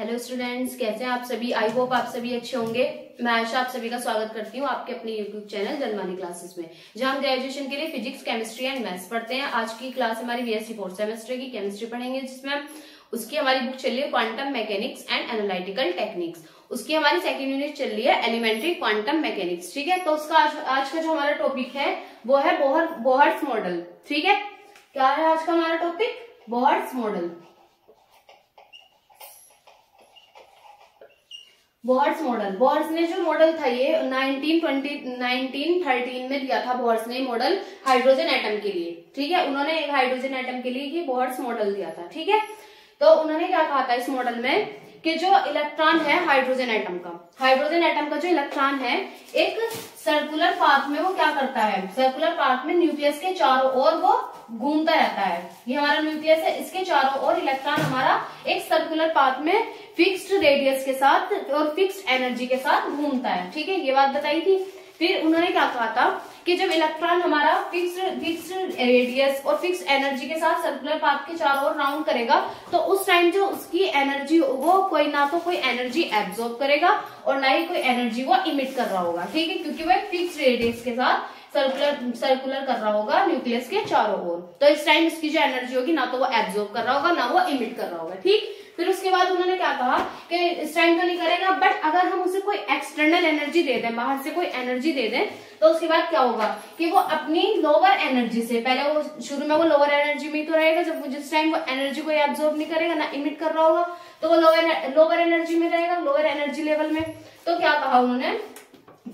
Hello students कैसे हैं आप सभी? आई होप आप सभी अच्छे होंगे। मैं आशा आप सभी का स्वागत करती हूँ आपके अपने यूट्यूब चैनल जनमानी क्लासेस में जहाँ हम ग्रेजुएशन के लिए फिजिक्स केमिस्ट्री एंड मैथ्स पढ़ते हैं। आज की क्लास हमारी बीएससी फोर्थ सेमेस्टर की केमिस्ट्री पढ़ेंगे जिसमें उसकी हमारी बुक चल रही है quantum mechanics and analytical techniques उसकी हमारी सेकेंड यूनिट चल रही है एलिमेंट्री क्वांटम मैकेनिक्स ठीक है? तो उसका आज, आज का जो हमारा टॉपिक है वो है बोहर बोहर्स मॉडल ठीक है? क्या है आज का हमारा topic Bohr's model Bohr's model Bohr's ने जो मॉडल था ये 1920 1913 में दिया था बॉर्स ने मॉडल हाइड्रोजन एटम के लिए। ठीक है? उन्होंने हाइड्रोजन एटम के लिए ये बॉर्स मॉडल दिया था। ठीक है? तो उन्होंने क्या कहा था इस मॉडल में? कि जो इलेक्ट्रॉन है हाइड्रोजन एटम का। हाइड्रोजन एटम का जो इलेक्ट्रॉन है, एक सर्कुलर पाथ में वो क्या करता है? सर्कुलर पाथ में न्यूक्लियस के चारों ओर वो घूमता रहता है। ये हमारा न्यूक्लियस है, इसके चारों ओर इलेक्ट्रॉन हमारा एक सर्कुलर पाथ में फिक्स्ड रेडियस के साथ और फिक्स्ड एनर्जी के साथ घूमता है। ठीक है, ये बात बताई थी। फिर उन्होंने क्या कहा था? कि जब इलेक्ट्रॉन हमारा फिक्स फिक्स रेडियस और फिक्स एनर्जी के साथ सर्कुलर पाथ के चारों ओर राउंड करेगा तो उस टाइम जो उसकी एनर्जी वो कोई ना तो कोई एनर्जी एब्जॉर्ब करेगा और ना ही कोई एनर्जी वो इमिट कर रहा होगा, ठीक है? क्योंकि वह फिक्स रेडियस के साथ सर्कुलर सर्कुलर कर रहा होगा न्यूक्लियस के चारों ओर। तो इस टाइम इसकी जो एनर्जी होगी, ना तो वो एब्जॉर्ब कर रहा होगा, ना वो इमिट कर रहा होगा, ठीक? फिर उसके बाद उन्होंने क्या कहा कि टाइम तो नहीं करेगा बट अगर हम उसे कोई एक्सटर्नल एनर्जी दे दें, बाहर से कोई एनर्जी दे दें तो उसके बाद क्या होगा कि वो अपनी लोअर एनर्जी से, पहले वो शुरू में वो लोअर एनर्जी में ही तो रहेगा, जब जिस टाइम वो एनर्जी को एब्जॉर्ब नहीं करेगा, ना इमिट कर रहा होगा तो वो लोअर लोअर एनर्जी में रहेगा लोअर एनर्जी लेवल में। तो क्या कहा उन्होंने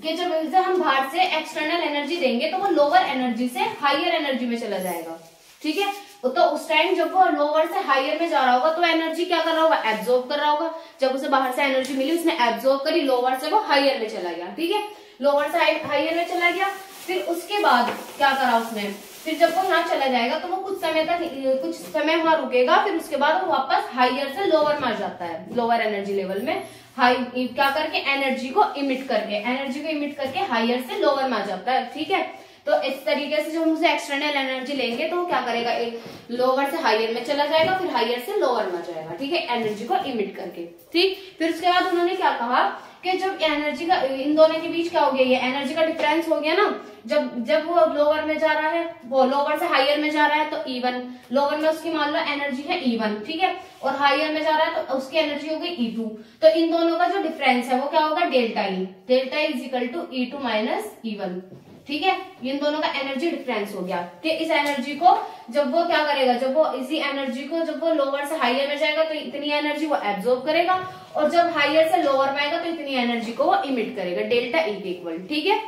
कि जब इसे हम बाहर से एक्सटर्नल एनर्जी देंगे तो वो लोअर एनर्जी से हाइयर एनर्जी में चला जाएगा। ठीक है? तो उस टाइम जब वो लोअर से हाइयर में जा रहा होगा तो एनर्जी क्या कर रहा होगा? एब्जॉर्ब कर रहा होगा। जब उसे बाहर से एनर्जी मिली, उसने एब्जॉर्ब करी लोअर से वो हाइयर में चला गया, ठीक है? लोअर से हाइयर में चला गया। फिर उसके बाद क्या करा उसने? फिर जब वो यहाँ चला जाएगा तो वो कुछ समय तक, कुछ समय वहाँ रुकेगा, फिर उसके बाद वो वापस हाइयर से लोअर में आ जाता है लोअर एनर्जी लेवल में। हाई क्या करके? एनर्जी को इमिट करके एनर्जी को इमिट करके हाइयर से लोअर में आ जाता है, ठीक है? तो इस तरीके से जब हम उसे एक्सटर्नल एनर्जी लेंगे तो क्या करेगा? एक लोअर से हाइयर में चला जाएगा, फिर हाइयर से लोअर में जाएगा, ठीक है? एनर्जी को इमिट करके, ठीक? फिर उसके बाद उन्होंने क्या कहा कि जब एनर्जी का, इन दोनों के बीच क्या हो गया? ये एनर्जी का डिफरेंस हो गया ना? जब जब वो लोअर में जा रहा है, वो लोअर से हाइयर में जा रहा है तो इवन लोअर में उसकी मान लो एनर्जी है इवन ठीक है? और हाइयर में जा रहा है तो उसकी एनर्जी हो गई ई टू तो इन दोनों का जो डिफरेंस है, वो क्या होगा? Delta E delta is equal to E two minus E one ठीक है? इन दोनों का एनर्जी डिफरेंस हो गया। कि इस एनर्जी को जब वो क्या करेगा? जब वो इसी एनर्जी को, जब वो लोअर से हाइयर में जाएगा तो इतनी एनर्जी वो एब्जॉर्ब करेगा। और जब हाइयर से लोअर में आएगा तो इतनी एनर्जी को वो इमिट करेगा। डेल्टा ई इक्वल ठीक है?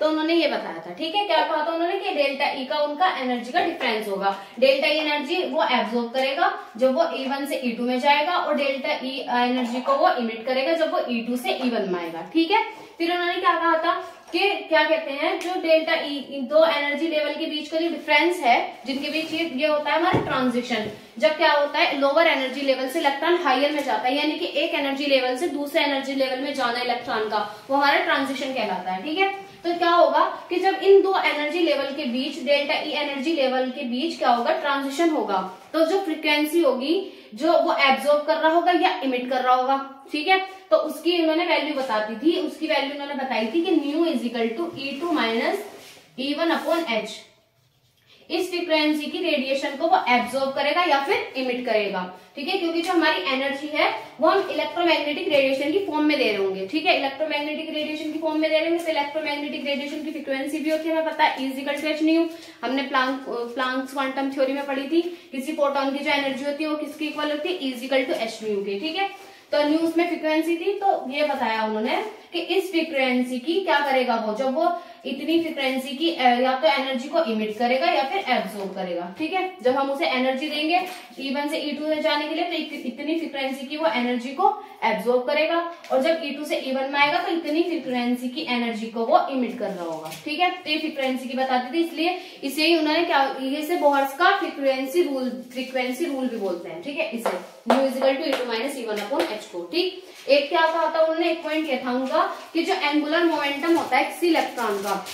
तो उन्होंने ये बताया था ठीक है? क्या कहा था उन्होंने कि डेल्टा ई का उनका एनर्जी का डिफरेंस होगा। डेल्टा ई एनर्जी वो एब्जॉर्ब करेगा जब वो ई वन से ई टू में जाएगा और डेल्टा ई एनर्जी को वो इमिट करेगा जब वो ई टू से ई वन में आएगा ठीक है? फिर उन्होंने क्या कहा था कि क्या कहते हैं जो डेल्टा ई e, दो एनर्जी लेवल के बीच का जो डिफरेंस है जिनके बीच ये ये होता है हमारा ट्रांजिशन जब क्या होता है लोअर एनर्जी लेवल से इलेक्ट्रॉन हाइयर में जाता है यानी कि एक एनर्जी लेवल से दूसरे एनर्जी लेवल में जाना इलेक्ट्रॉन का वो हमारा ट्रांजिशन कहलाता है ठीक है? तो क्या होगा कि जब इन दो एनर्जी लेवल के बीच डेल्टा ई एनर्जी लेवल के बीच क्या होगा? ट्रांजिशन होगा। तो जो फ्रिक्वेंसी होगी, जो वो एब्जॉर्ब कर रहा होगा या इमिट कर रहा होगा, ठीक है? तो उसकी इन्होंने वैल्यू बताती थी। उसकी वैल्यू इन्होंने बताई थी कि nu is equal to E two minus E one upon h इस फ्रीक्वेंसी की रेडिएशन को वो एब्जॉर्ब करेगा या फिर इमिट करेगा। ठीक है? क्योंकि जो हमारी एनर्जी है, वो हम इलेक्ट्रोमैग्नेटिक रेडिएशन की फॉर्म में दे रहे होंगे। ठीक है? इलेक्ट्रोमैग्नेटिक रेडिएशन की फॉर्म में दे रहे होंगे तो इलेक्ट्रोमैग्नेटिक रेडिएशन की फ्रीक्वेंसी भी होती है, हमें पता है। Is equal to h nu हमने प्लांक प्लांक्स क्वांटम थ्योरी में पढ़ी थी। किसी फोटोन की जो एनर्जी होती है, वो किसकी इक्वल होती है? इजिकल टू एच न्यू की। ठीक है? तो न्यूज़ में फ्रीक्वेंसी थी तो ये बताया उन्होंने कि इस फ्रीक्वेंसी की क्या करेगा वो? जब वो इतनी फ्रिक्वेंसी की या तो एनर्जी को इमिट करेगा या फिर एब्सॉर्ब करेगा, ठीक है? जब हम उसे एनर्जी देंगे ई वन से ई टू में जाने के लिए तो इतनी फ्रिक्वेंसी की वो एनर्जी को एब्सॉर्ब करेगा। और जब ई टू से ई वन में आएगा तो इतनी फ्रिक्वेंसी की एनर्जी को वो इमिट कर रहा होगा, ठीक है? तो ये फ्रीक्वेंसी की बताती थी, इसलिए इसे ही उन्होंने क्या इसे बोहर्स का फ्रिक्वेंसी रूल फ्रिक्वेंसी रूल भी बोलते हैं, ठीक है? इसे। Nu is equal to E two minus E one upon h को ठीक? एक क्या कहा था उन्होंने एक पॉइंट था उनका कि जो एंगुलर मोमेंटम होता है, किसी इलेक्ट्रॉन का,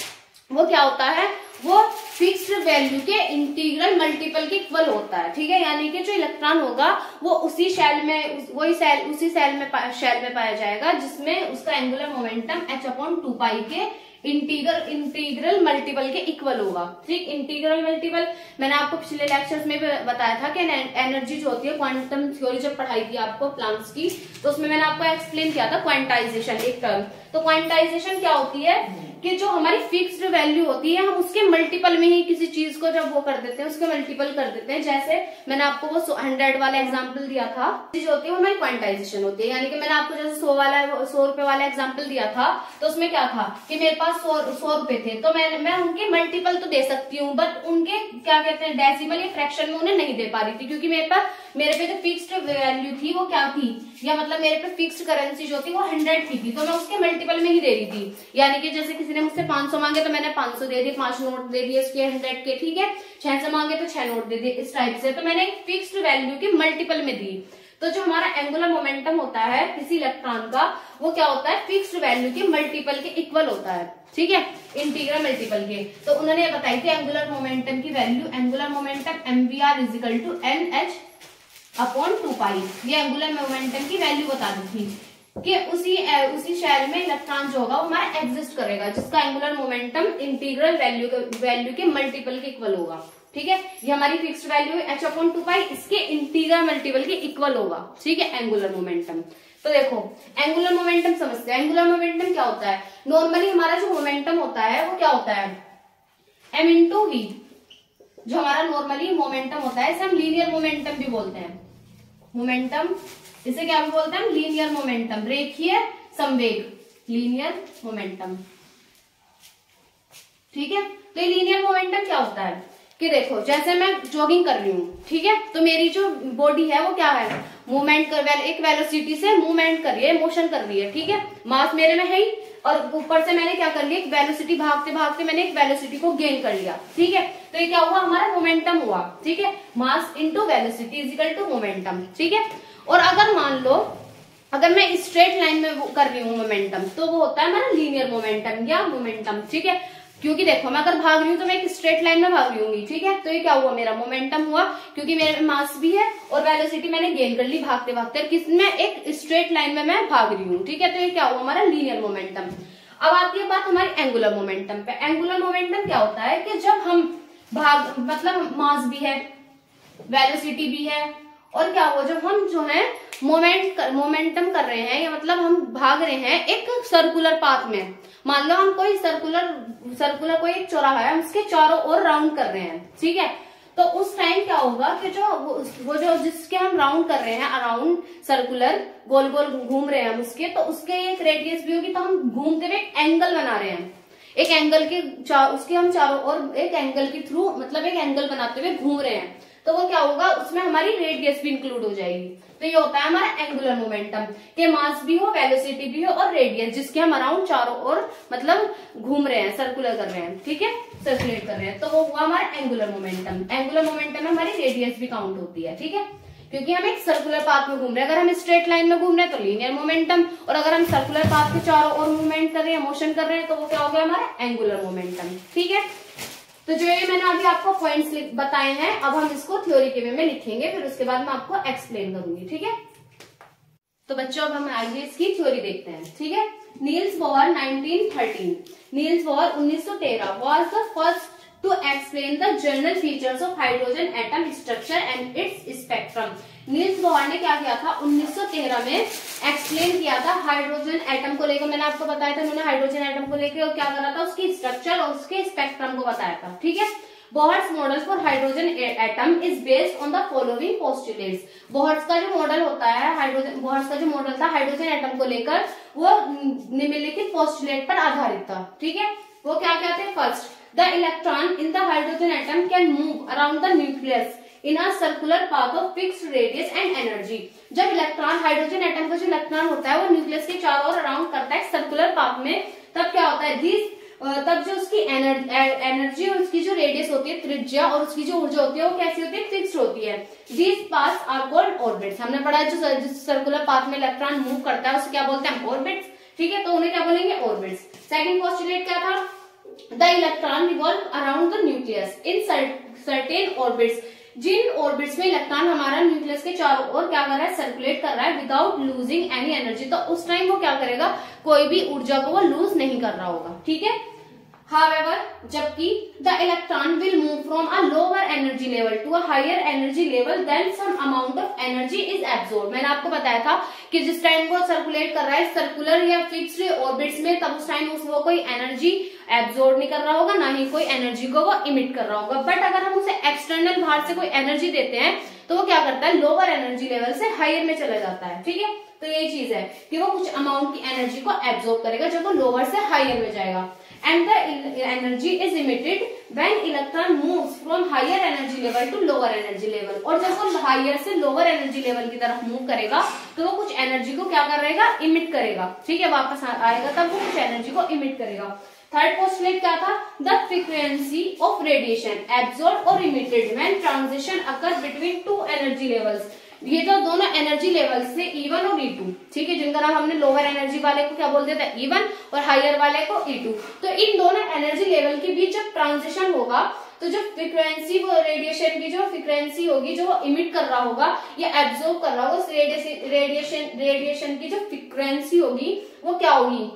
वो क्या होता है? वो फिक्स्ड वैल्यू के इंटीग्रल मल्टीपल के इक्वल होता है, ठीक है? यानी कि जो इलेक्ट्रॉन होगा, वो उसी सेल में, वही सेल उसी सेल में सेल में पाया जाएगा, जिसमें उसका angular momentum h upon two pi के इंटीग्रल इंटीग्रल मल्टीपल के इक्वल होगा। ठीक, इंटीग्रल मल्टीपल, मैंने आपको पिछले लेक्चर्स में बताया था कि एनर्जी जो होती है क्वांटम थ्योरी जब पढ़ाई थी आपको प्लांट्स की तो उसमें मैंने आपको एक्सप्लेन किया था क्वांटाइजेशन एक टर्म तो क्वांटाइजेशन क्या होती है? कि जो हमारी फिक्स्ड वैल्यू होती है, हम उसके मल्टीपल में ही किसी चीज़ को जब वो कर देते हैं, उसके मल्टीपल कर देते हैं। जैसे मैंने आपको वो हंड्रेड वाला एग्ज़ाम्पल दिया था। जो होती है वो हमारी क्वांटाइजेशन होती है। यानी कि मैंने आपको जैसे सौ वाला, सौ रुपए वाला एग्ज़ाम्पल दिया था तो उसमें क्या था कि मेरे पास सौ सौ रुपए थे। तो मैं मैं उनके मल्टीपल तो दे सकती हूँ बट उनके क्या कहते हैं डेसिमल या फ्रैक्शन में उन्हें नहीं दे पा रही थी। क्योंकि मेरे पास मेरे पे जो फिक्स्ड वैल्यू थी, वो क्या थी? या मतलब मेरे पे फिक्स्ड करेंसी जो थी, वो हंड्रेड की थी। तो मैं उसके मल्टीपल में ही दे रही थी। यानी कि जैसे किसी ने मुझसे पाँच मांगे तो मैंने पाँच दे दिए पाँच नोट दे दिए इसके हंड्रेड के, ठीक है? छह सौ मांगे तो छह नोट दे दिए इस टाइप से। तो मैंने फिक्स्ड वैल्यू के मल्टीपल में दी। तो जो हमारा एंगुलर मोमेंटम होता है किसी इलेक्ट्रॉन का, वो क्या होता है? फिक्स्ड वैल्यू के मल्टीपल के इक्वल होता है। ठीक है? इंटीग्रल मल्टीपल के। तो उन्होंने बताई थी एंगुलर मोमेंटम की value angular momentum MVR is equal to n h upon two pi ये एंगुलर मोमेंटम की वैल्यू बता दी थी। कि उसी उसी शेल में इलेक्ट्रॉन जो होगा वो हमारा एग्जिस्ट करेगा, जिसका angular momentum integral value value के मल्टीपल के इक्वल होगा। ठीक है? ये हमारी फिक्स्ड वैल्यू है एच अपॉन टू पाई इसके इंटीग्रल मल्टीपल के इक्वल होगा। ठीक है? एंगुलर मोमेंटम तो देखो एंगुलर मोमेंटम समझते हैं। एंगुलर मोमेंटम क्या होता है? नॉर्मली हमारा जो मोमेंटम होता है, वो क्या होता है? एम इंटू वी जो हमारा नॉर्मली मोमेंटम होता है, इसे हम लीनियर मोमेंटम भी बोलते हैं। मोमेंटम इसे क्या भी बोलते हैं लीनियर मोमेंटम रेखीय संवेग. लीनियर मोमेंटम ठीक है? तो लीनियर मोमेंटम क्या होता है? कि देखो जैसे मैं जॉगिंग कर रही हूँ ठीक है? तो मेरी जो बॉडी है वो क्या है? मूवमेंट कर वेल, एक वेलोसिटी से मूवमेंट कर रही है मोशन कर रही है ठीक है? मास मेरे में है ही और ऊपर से मैंने क्या कर लिया? एक वेलोसिटी भागते भागते मैंने एक वेलोसिटी को गेन कर लिया ठीक है? तो ये क्या हुआ? हमारा मोमेंटम हुआ ठीक है? Mass into velocity is equal to momentum ठीक है? और अगर मान लो, अगर मैं स्ट्रेट लाइन में कर रही हूँ मोमेंटम तो वो होता है हमारा लीनियर मोमेंटम या मोमेंटम ठीक है? क्योंकि देखो, मैं अगर भाग रही हूँ तो मैं एक स्ट्रेट लाइन में भाग रही हूँ ठीक है? तो ये क्या हुआ? मेरा मोमेंटम हुआ, क्योंकि मेरे मास भी है और वेलोसिटी मैंने गेन कर ली भागते भागते किसमें एक स्ट्रेट लाइन में मैं भाग रही हूँ, ठीक है? तो ये क्या हुआ? हमारा लीनियर मोमेंटम अब आती है बात हमारी एंगुलर मोमेंटम पे। एंगुलर मोमेंटम क्या होता है कि जब हम भाग मतलब मास भी है वेलोसिटी भी है और क्या हुआ, जब हम जो है मोमेंट मोमेंटम कर रहे हैं, या मतलब हम भाग रहे हैं एक सर्कुलर पाथ में। मान लो हम कोई सर्कुलर सर्कुलर कोई एक चौराहा है उसके चारों ओर राउंड कर रहे हैं, ठीक है? तो उस टाइम क्या होगा कि जो, वो जो जिसके हम राउंड कर रहे हैं अराउंड सर्कुलर गोल गोल घूम रहे हैं हम उसके तो उसके एक रेडियस भी होगी तो हम घूमते हुए एंगल बना रहे हैं। एक एंगल के उसके हम चारों ओर एक एंगल के थ्रू मतलब एक एंगल बनाते हुए घूम रहे हैं। तो वो क्या होगा? उसमें हमारी रेडियस भी इंक्लूड हो जाएगी। तो ये होता है हमारा एंगुलर मोमेंटम के मास भी हो वेलोसिटी भी हो और रेडियस जिसके हम अराउंड चारों ओर मतलब घूम रहे हैं सर्कुलर कर रहे हैं। ठीक है? सर्कुलेट कर रहे हैं। तो वो हुआ हमारा एंगुलर मोमेंटम एंगुलर मोमेंटम में हमारी रेडियस भी काउंट होती है। ठीक है? क्योंकि हम एक सर्कुलर पाथ में घूम रहे हैं। अगर हम स्ट्रेट लाइन में घूम रहे हैं तो लीनियर मोमेंटम और अगर हम सर्कुलर पाथ के चारों ओर मूवमेंट कर रहे हैं मोशन कर रहे हैं तो वो क्या हो गया हमारा एंगुलर मोमेंटम ठीक है? तो जो ये मैंने अभी आपको पॉइंट्स बताए हैं, अब हम इसको थ्योरी के वे में लिखेंगे, फिर उसके बाद मैं आपको एक्सप्लेन करूँगी, ठीक है? तो बच्चों, अब हम आगे इसकी थ्योरी देखते हैं, ठीक है? Niels Bohr 1913 Niels Bohr 1913 was the first to explain the general features of hydrogen atom structure and its spectrum. Niels Bohr ने क्या किया था? 1913 में एक्सप्लेन किया था हाइड्रोजन एटम को लेकर। मैंने आपको बताया था उन्होंने हाइड्रोजन एटम को लेकर क्या करा था? उसकी स्ट्रक्चर और उसके स्पेक्ट्रम को बताया था, ठीक है? Bohr's model for hydrogen atom is based on the following postulates Bohr's का जो मॉडल होता है हाइड्रोजन बोहर्स का जो मॉडल था हाइड्रोजन एटम को लेकर, वो निम्नलिखित पोस्टुलेट पर आधारित था, ठीक है? वो क्या कहते हैं? First The electron in the hydrogen atom can move around the nucleus in a circular path of fixed radius and energy. जब इलेक्ट्रॉन हाइड्रोजन एटम का जो इलेक्ट्रॉन होता है, वो न्यूक्लियस के चारों ओर अराउंड करता है सर्कुलर पाथ में, तब क्या होता है? दिस तब जो उसकी एनर्जी और उसकी जो रेडियस होती है, त्रिज्या और उसकी जो ऊर्जा होती है, वो कैसी होती है? फिक्स होती है. This paths are called orbits हमने पढ़ा है जो सर्कुलर पाथ में इलेक्ट्रॉन मूव करता है, उसे क्या बोलते हैं? ऑर्बिट्स ठीक है तो उन्हें क्या बोलेंगे? ऑर्बिट्स सेकंड पोस्टुलेट क्या था? The electron revolve around the nucleus in certain orbits Jin orbits में इलेक्ट्रॉन हमारा न्यूक्लियस के चारों ओर क्या कर रहा है सर्कुलेट कर रहा है विदाउट लूजिंग एनी एनर्जी तो उस टाइम वो क्या करेगा? कोई भी ऊर्जा को वो लूज नहीं कर रहा होगा ठीक है? However, जबकि the electron will move from a lower energy level to a higher energy level then some amount of energy is absorb मैंने आपको बताया था कि जिस टाइम वो सर्कुलेट कर रहा है सर्कुलर या फिक्स्ड ऑर्बिट्स में तब उस टाइम उस वो कोई एनर्जी एब्सोर्ब नहीं कर रहा होगा, ना ही कोई एनर्जी को वो इमिट कर रहा होगा. बट अगर हम उसे एक्सटर्नल बाहर से कोई एनर्जी देते हैं तो वो क्या करता है? लोअर एनर्जी लेवल से हायर में चला जाता है. ठीक है? तो ये चीज़ है कि वो कुछ अमाउंट की एनर्जी को एब्जॉर्ब करेगा, जब वो लोअर से हायर में जाएगा. And the energy is emitted when electron moves from higher energy level to lower energy level. और जब वो हायर से लोअर एनर्जी लेवल की तरफ़ मूव करेगा तो वो कुछ एनर्जी को क्या करेगा? इमिट करेगा. ठीक है? वापस आएगा तब वो कुछ एनर्जी को इमिट करेगा. थर्ड पोस्टलेट क्या था? The frequency of radiation absorb और emitted when transition occur between two energy levels ये तो दोनों एनर्जी लेवल से ईवन और ई टू ठीक है, जिनका नाम हमने लोअर एनर्जी वाले को क्या बोल दिया था? ईवन और हायर वाले को ई टू तो इन दोनों एनर्जी लेवल के बीच जब ट्रांजिशन होगा तो जो फ्रिक्वेंसी वो रेडिएशन की जो फ्रिक्वेंसी होगी, जो वो इमिट कर रहा होगा, या एब्जॉर्ब कर रहा होगा, उस रेडिएशन रेडिएशन की जो फ्रिक्वेंसी होगी, वो क्या होगी?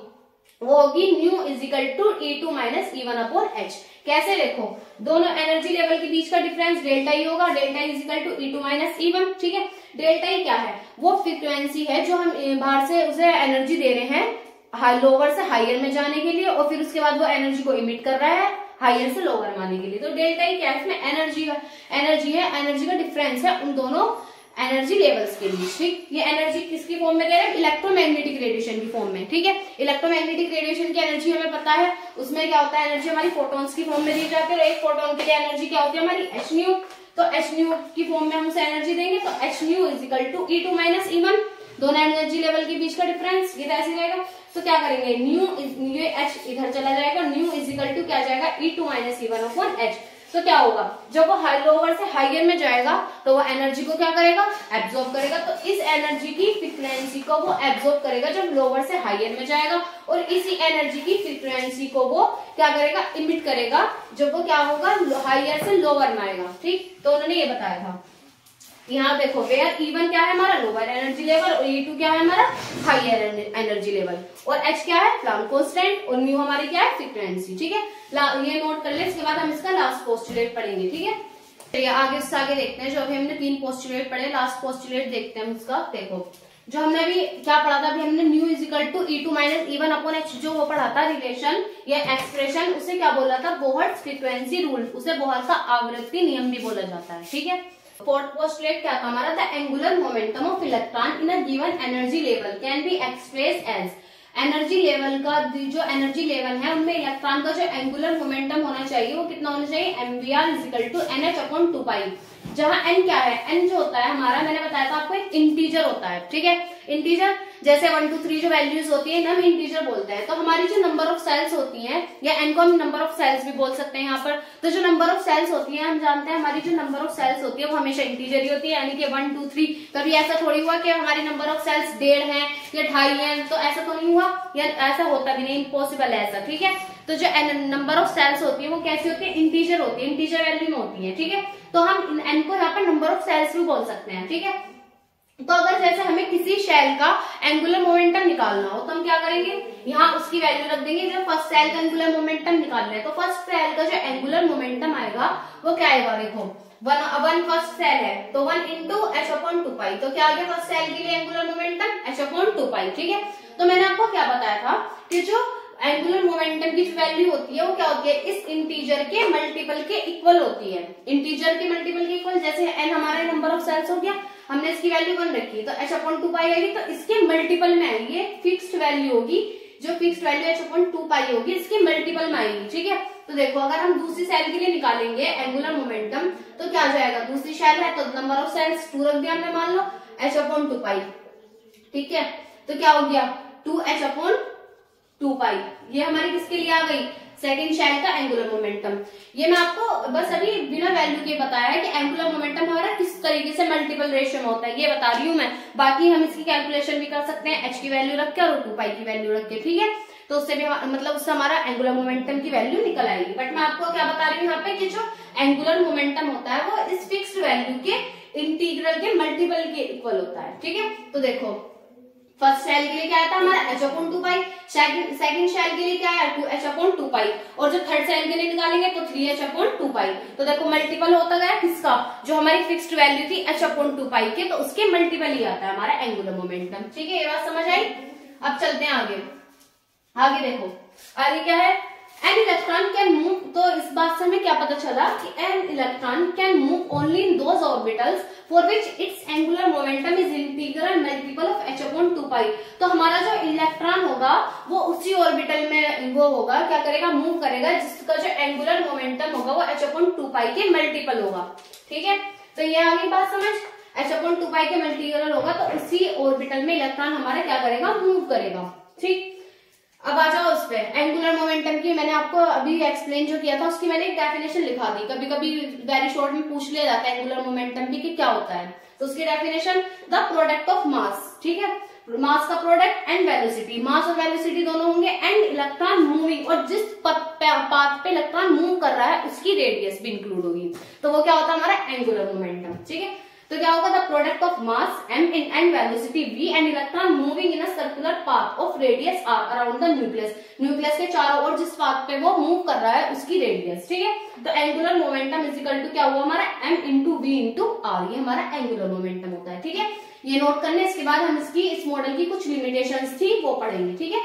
वो होगी nu is equal to E two minus E one upon h कैसे देखो दोनों एनर्जी लेवल के बीच का डिफरेंस डेल्टा ई होगा delta is equal to E two minus E one ठीक है? डेल्टा ई क्या है? वो फ्रिक्वेंसी है जो हम बाहर से उसे एनर्जी दे रहे हैं लोअर से हायर में जाने के लिए और फिर उसके बाद वो एनर्जी को इमिट कर रहा है हायर से लोअर माने के लिए। तो डेल्टा ई क्या है? इसमें एनर्जी का एनर्जी है एनर्जी का डिफरेंस है उन दोनों एनर्जी लेवल्स के बीच ठीक? ये एनर्जी किसकी फॉर्म में कह रहे हैं? इलेक्ट्रोमैग्नेटिक रेडिएशन की फॉर्म में, ठीक है? इलेक्ट्रोमैग्नेटिक रेडिएशन की एनर्जी हमें पता है, उसमें क्या होता है? एनर्जी हमारी फोटोन्स की फॉर्म में दी जाती है, और एक फोटोन के लिए एनर्जी क्या होती है? हमारी एच न्यू तो एच न्यू की फॉर्म में हम उसे एनर्जी देंगे तो h nu is equal to E two minus E one दोनों एनर्जी लेवल के बीच का डिफरेंस ये तो ऐसे रहेगा। तो क्या करेंगे? न्यू ये एच इधर चला जाएगा न्यू इजिकल टू क्या जाएगा? E two minus E one upon h तो क्या होगा? जब वो हाई लोअर से हाइयर में जाएगा तो वो एनर्जी को क्या करेगा? एब्जॉर्ब करेगा। तो इस एनर्जी की फ्रिक्वेंसी को वो एब्जॉर्ब करेगा जब लोअर से हाइयर में जाएगा। और इसी एनर्जी की फ्रिक्वेंसी को वो क्या करेगा? इमिट करेगा। जब वो क्या होगा? हाइयर से लोअर में आएगा। ठीक? तो उन्होंने ये बताया था। यहाँ देखो वेयर ई वन क्या है हमारा? लोअर एनर्जी लेवल और ई टू क्या है हमारा? हाइयर एनर्जी लेवल और एच क्या है? प्लान कॉन्स्टेंट और न्यू हमारी क्या है? फ्रिक्वेंसी ठीक है? ये नोट कर ले, इसके बाद हम इसका लास्ट पोस्टुलेट पढ़ेंगे, ठीक है? चलिए, आगे उससे आगे देखते हैं। जो अभी हमने तीन पोस्टुलेट पढ़े लास्ट पोस्टुलेट देखते हैं उसका। देखो, जो हमने अभी क्या पढ़ा था? अभी हमने nu is equal to E two minus E one upon h जो वो पढ़ा था रिलेशन या एक्सप्रेशन उसे क्या बोला था? बोहर्ट फ्रीक्वेंसी रूल उसे बोहर्ट का आवृत्ति नियम भी बोला जाता है, ठीक है? फोर्थ पोस्टुलेट क्या था हमारा the angular momentum of electron in a given energy level can be express as energy level का जो एनर्जी लेवल है, उनमें इलेक्ट्रॉन का जो एंगुलर मोमेंटम होना चाहिए, वो कितना होना चाहिए? M v r is equal to n h upon two pi जहाँ एन क्या है? एन जो होता है, हमारा मैंने बताया था आपको, एक इंटीजर होता है, ठीक है? इंटीजर जैसे वन टू थ्री जो वैल्यूज़ होती है हम इंटीजर बोलते हैं। तो हमारी जो नंबर ऑफ़ सेल्स होती हैं, या एन को हम नंबर ऑफ़ सेल्स भी बोल सकते हैं यहाँ पर। तो जो नंबर ऑफ़ सेल्स होती है, हम जानते हैं हमारी जो नंबर ऑफ़ सेल्स होती है, वो हमेशा इंटीजर ही होती है, यानी कि वन टू थ्री कभी ऐसा थोड़ी हुआ कि हमारी नंबर ऑफ़ सेल्स डेढ़ है, या ढाई है तो ऐसा तो नहीं हुआ? या ऐसा होता भी नहीं इम्पॉसिबल है ऐसा, ठीक है? तो जो नंबर ऑफ़ सेल्स होती है, वो कैसी होती है? इंटीजर होती है इंटीजर वैल्यू में होती है, ठीक है? तो हम एन को यहाँ पर नंबर ऑफ़ सेल्स भी बोल सकते हैं, ठीक है? तो अगर जैसे हमें किसी शेल का एंगुलर मोमेंटम निकालना हो तो हम क्या करेंगे? यहाँ उसकी वैल्यू रख देंगे। जब फ़र्स्ट सेल का एंगुलर मोमेंटम निकालना है तो फ़र्स्ट सेल का जो एंगुलर मोमेंटम आएगा, वो क्या आएगा? देखो वन वन फ़र्स्ट सेल है तो one into h upon two pi तो क्या आ गया? फ़र्स्ट सेल के लिए angular momentum h upon two pi ठीक है? तो मैंने आपको क्या बताया था कि जो एंगुलर मोमेंटम की जो वैल्यू होती है, वो क्या होती है? इस इंटीजर के मल्टीपल के इक्वल होती है। इंटीजर के मल्टीपल के इक्वल जैसे एन हमारे नंबर ऑफ़ सेल्स हो गया, हमने इसकी वैल्यू वन रखी। तो एच अपॉन टू पाई आएगी तो इसके मल्टीपल में आएगी फिक्स्ड वैल्यू होगी, जो fixed value h upon two pi होगी, इसके मल्टीपल में आएगी, ठीक है? तो देखो, अगर हम दूसरी सेल के लिए निकालेंगे एंगुलर मोमेंटम तो क्या जाएगा? दूसरी सेल है तो नंबर ऑफ़ सेल्स टू रख दिया हमने, मान लो एच अपॉन टू पाई ठीक है? तो क्या हो गया? Two h upon two pi ये हमारी किसके लिए आ गई? सेकेंड शेल का एंगुलर मोमेंटम ये मैं आपको बस अभी बिना वैल्यू के बताया है कि एंगुलर मोमेंटम हमारा किस तरीके से मल्टीपल रेशियो में होता है। ये बता रही हूँ मैं। बाकी हम इसकी कैलकुलेशन भी कर सकते हैं। एच की वैल्यू रख के और टू पाई की वैल्यू रख के, ठीक है? तो उससे भी मतलब उससे हमारा एंगुलर मोमेंटम की वैल्यू निकल आएगी। बट मैं आपको क्या बता रही हूँ यहाँ पे कि जो एंगुलर मोमेंटम होता है, वो इस फिक्स्ड वैल्यू के इंटीग्रल के मल्टीपल के इक्वल होता है, ठीक है? तो देखो फ़र्स्ट शेल के लिए क्या आता है हमारा h upon two pi second shell के लिए क्या है? Two h upon two pi और जो थर्ड शेल के लिए निकालेंगे तो three h upon two pi तो देखो मल्टीपल होता गया किसका? जो हमारी फिक्स्ड वैल्यू थी एच अपॉन टू पाई के तो उसके मल्टीपल ही आता है हमारा एंगुलर मोमेंटम ठीक है, ये बात समझ आई? अब चलते हैं आगे। आगे देखो। आगे क्या है? एन इलेक्ट्रॉन कैन मूव तो इस बात से हमें क्या पता चला कि an electron can move only in those orbitals for which its angular momentum is integral multiple of h upon two pi तो हमारा जो इलेक्ट्रॉन होगा, वो उसी ऑर्बिटल में वो होगा, क्या करेगा? मूव करेगा, जिसका जो एंगुलर मोमेंटम होगा, वो एच अपॉन टू पाई के मल्टीपल होगा। ठीक है? तो ये आगे बात समझ? एच अपॉन टू पाई के मल्टीपल होगा तो उसी ऑर्बिटल में इलेक्ट्रॉन हमारा क्या करेगा? मूव करेगा। ठीक? अब आ जाओ उस पर एंगुलर मोमेंटम की मैंने आपको अभी एक्सप्लेन जो किया था, उसकी मैंने एक डेफिनेशन लिखा दी. कभी कभी वेरी शॉर्ट में पूछ लिया जाता है एंगुलर मोमेंटम की कि क्या होता है. तो उसकी definition the product of mass ठीक है? मास का प्रोडक्ट एंड वेलोसिटी मास और वेलोसिटी दोनों होंगे एंड इलेक्ट्रॉन मूविंग और जिस पाथ पे इलेक्ट्रॉन मूव कर रहा है, उसकी रेडियस भी इंक्लूड होगी. तो वो क्या होता है हमारा एंगुलर मोमेंटम ठीक है? तो क्या होगा the product of mass m in and velocity v and electron moving in a circular path of radius r around the nucleus nucleus के चारों ओर जिस पाथ पे वो मूव कर रहा है, उसकी रेडियस ठीक है? तो एंगुलर मोमेंटम इजिकल टू क्या हुआ हमारा? M into v into r ये हमारा एंगुलर मोमेंटम होता है, ठीक है? ये नोट करने, इसके बाद हम इसकी, इस मॉडल की कुछ लिमिटेशंस थी, वो पढ़ेंगे, ठीक है?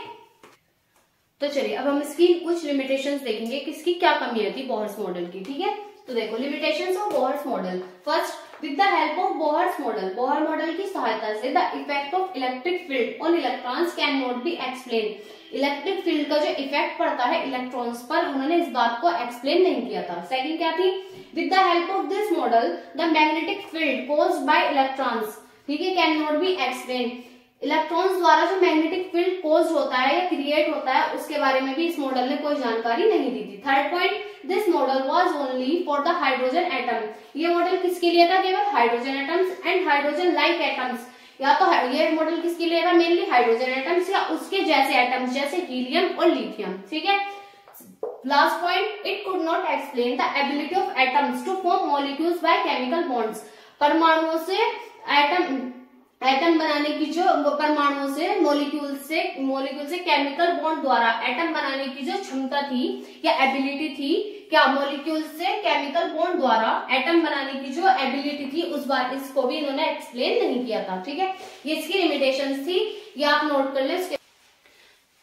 तो चलिए, अब हम इसकी कुछ लिमिटेशन देखेंगे कि इसकी क्या कमियाँ थी बोहर्स मॉडल की, ठीक है? तो देखो limitation of Bohr's model first with the help of Bohr's model Bohr model की सहायता से the effect of electric field on electrons can not be explain electric field का जो इफ़ेक्ट पड़ता है इलेक्ट्रॉन्स पर, उन्होंने इस बात को एक्सप्लेन नहीं किया था। सेकंड क्या थी? With the help of this model the magnetic field cause by electrons ठीक है can not be explain electrons द्वारा जो मैग्नेटिक फ़ील्ड कोज होता है या क्रिएट होता है, उसके बारे में भी इस मॉडल ने कोई जानकारी नहीं दी थी। Third point this model was only for the hydrogen atom ये मॉडल किसके लिए था केवल? Hydrogen atoms and hydrogen like atoms या तो ये मॉडल किसके लिए था? मेनली हाइड्रोजन एटम्स या उसके जैसे एटम्स जैसे हीलियम और लिथियम ठीक है? Last point it could not explain the ability of atoms to form molecules by chemical bonds परमाणुओं से एटम एटम बनाने की जो परमाणुओं से मोलिक्यूल से मोलिक्यूल से केमिकल बॉन्ड द्वारा एटम बनाने की जो क्षमता थी या एबिलिटी थी, क्या मोलिक्यूल से केमिकल बॉन्ड द्वारा एटम बनाने की जो एबिलिटी थी, उस बार इसको भी इन्होंने एक्सप्लेन नहीं किया था, ठीक है? ये इसकी लिमिटेशन थी, ये आप नोट कर ले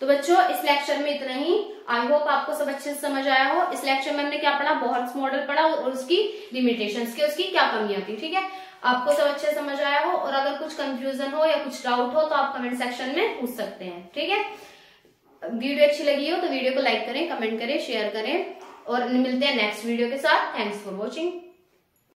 तो बच्चों, इस लेक्चर में इतना ही। आई होप आपको सब अच्छे से समझ आया हो। इस लेक्चर में हमने क्या पढ़ा? बहुत मॉडल पढ़ा और उसकी लिमिटेशन के, उसकी क्या कमियाँ थी, ठीक है? आपको सब अच्छे समझ आया हो? और अगर कुछ कंफ्यूजन हो या कुछ डाउट हो तो आप कमेंट सेक्शन में पूछ सकते हैं, ठीक है? वीडियो अच्छी लगी हो तो वीडियो को लाइक करें कमेंट करें शेयर करें, और मिलते हैं नेक्स्ट वीडियो के साथ. Thanks for watching